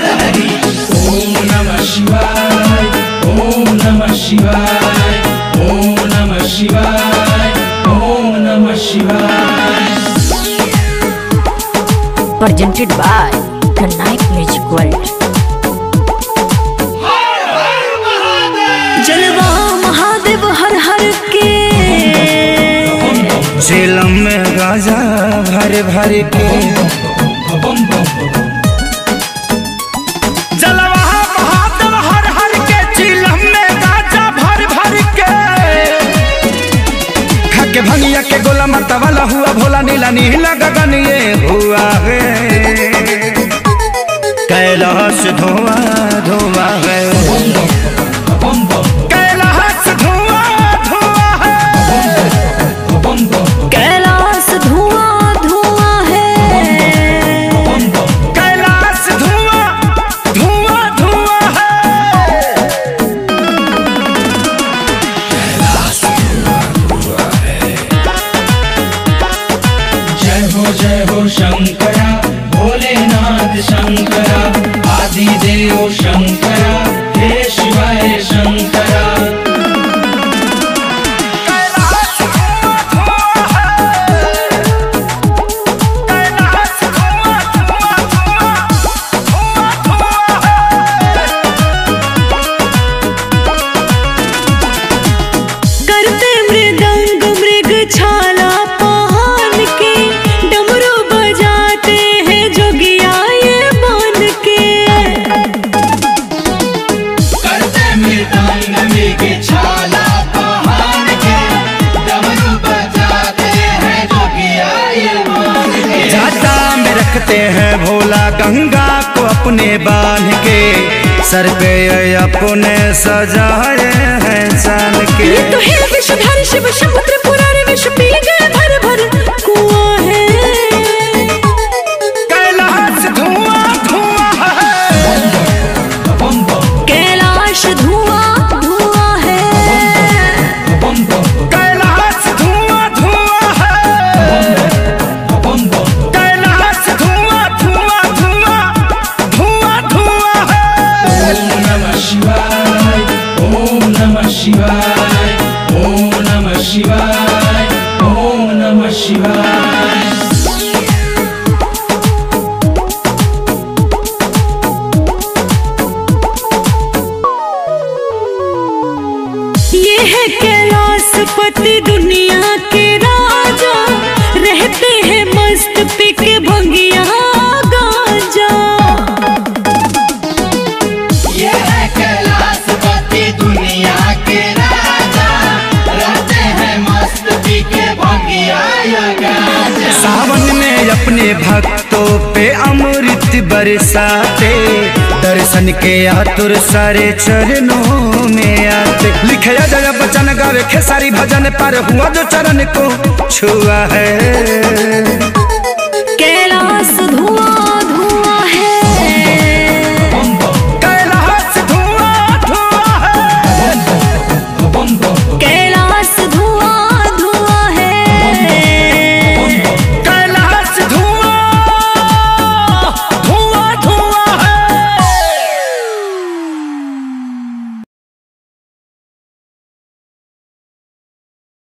ओम नमः शिवाय ओम नमः शिवाय ओम नमः शिवाय ओम नमः शिवाय presented by the Night Music World. भर भर के। हर हर के भंगिया के गोला माता वाला हुआ भोला नीला नीला गगन ये हुआ है। कैलाश धुआँ धुआँ है। जय हो शंकरा भोलेनाथ शंकरा। भोला गंगा को अपने बाँध के, सर पे अपने सजाए हैं सन के। ये तो है विषधारी शिव समुद्र शिवाय। ओम नमः शिवाय अपने भक्तों पे अमृत बरसाते, दर्शन के आतुर सारे चरणों में आते। लिखे जया बचन गावे, खेसारी भजन पर हुआ जो चरण को छुआ है। कैलाश धुआ